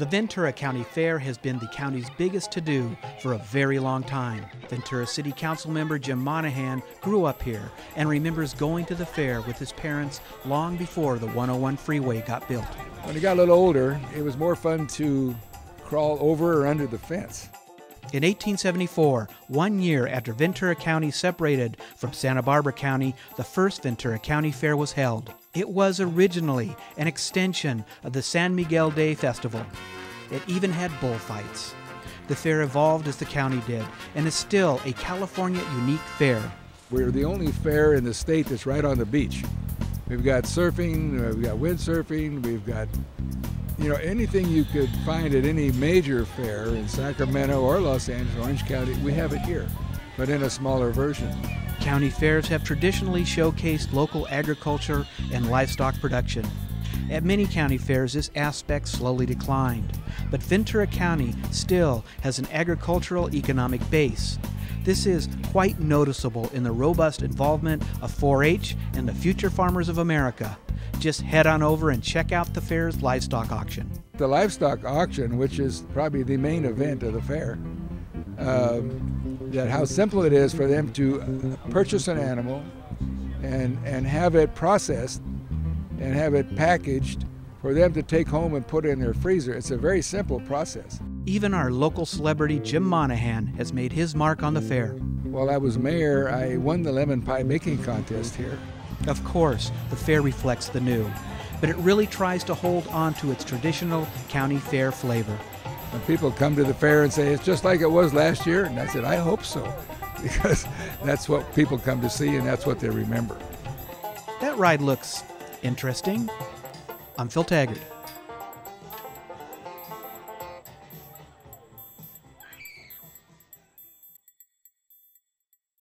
The Ventura County Fair has been the county's biggest to do for a very long time. Ventura City Council member Jim Monahan grew up here and remembers going to the fair with his parents long before the 101 freeway got built. When he got a little older, it was more fun to crawl over or under the fence. In 1874, one year after Ventura County separated from Santa Barbara County, the first Ventura County Fair was held. It was originally an extension of the San Miguel Day Festival. It even had bullfights. The fair evolved as the county did and is still a California unique fair. We're the only fair in the state that's right on the beach. We've got surfing, we've got windsurfing, we've got you know, anything you could find at any major fair in Sacramento or Los Angeles, Orange County, we have it here, but in a smaller version. County fairs have traditionally showcased local agriculture and livestock production. At many county fairs, this aspect slowly declined, but Ventura County still has an agricultural economic base. This is quite noticeable in the robust involvement of 4 H and the future farmers of America just head on over and check out the fair's livestock auction. The livestock auction, which is probably the main event of the fair, um, that how simple it is for them to purchase an animal and, and have it processed and have it packaged for them to take home and put in their freezer. It's a very simple process. Even our local celebrity Jim Monahan has made his mark on the fair. While I was mayor, I won the lemon pie making contest here. Of course, the fair reflects the new, but it really tries to hold on to its traditional county fair flavor. When people come to the fair and say it's just like it was last year, and I said, I hope so, because that's what people come to see and that's what they remember. That ride looks interesting. I'm Phil Taggart.